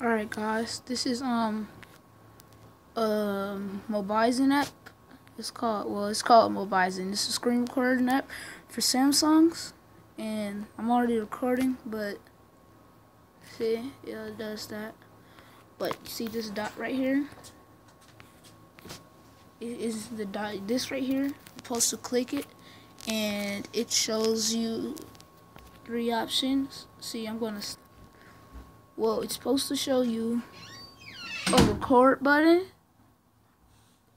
Alright guys, this is um um Mobizen app. It's called well it's called Mobizen. Is a screen recording app for Samsungs and I'm already recording but see yeah it does that. But you see this dot right here? It is the dot this right here. You're supposed to click it and it shows you three options. See I'm gonna well, it's supposed to show you a record button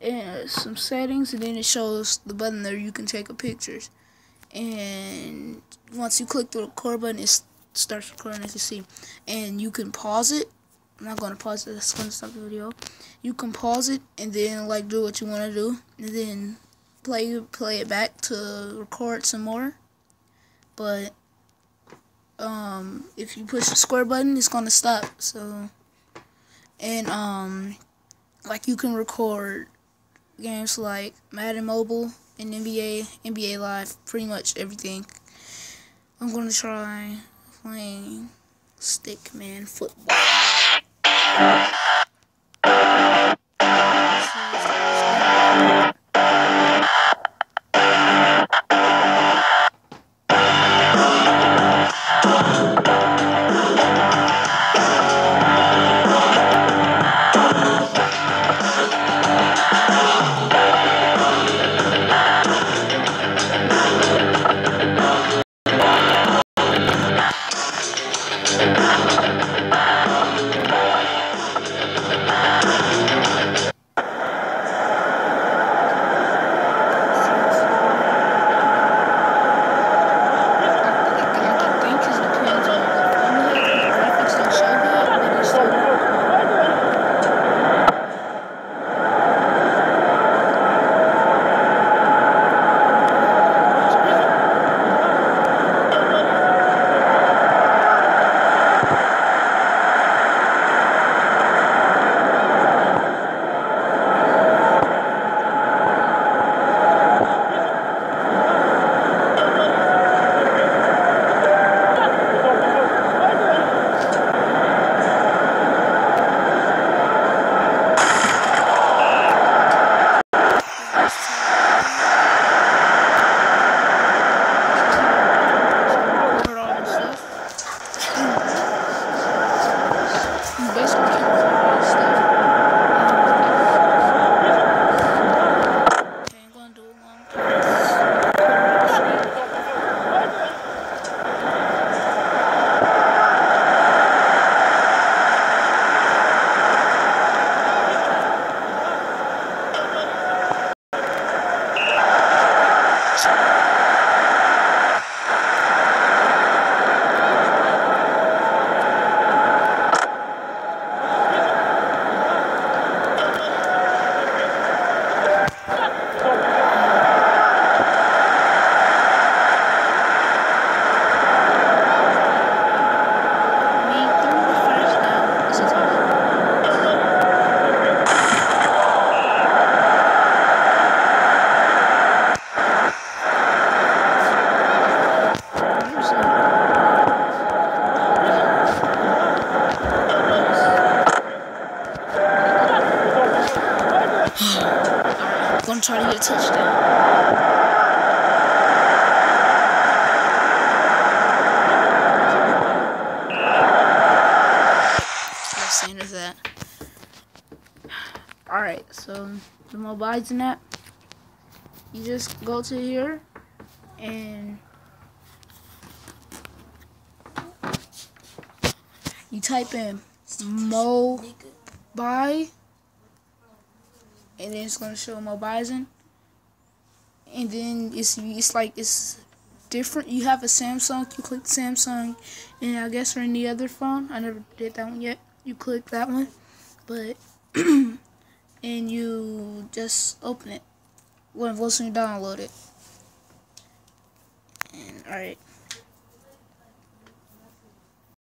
and some settings, and then it shows the button there you can take a pictures. And once you click the record button, it starts recording, as you see. And you can pause it. I'm not going to pause it, that's going to stop the video. You can pause it and then, like, do what you want to do. And then play, play it back to record some more. But um, if you push the square button, it's gonna stop. So, and um, like you can record games like Madden Mobile and NBA, NBA Live, pretty much everything. I'm gonna try playing Stickman football. Gonna try to get a touchdown. Sanders that. Alright, so the Mobizen app, you just go to here and you type in Mo buy and then it's gonna show Mobizen and then it's it's like it's different. You have a Samsung you click Samsung and I guess for any other phone. I never did that one yet. You click that one but and you just open it. When once you download it. And alright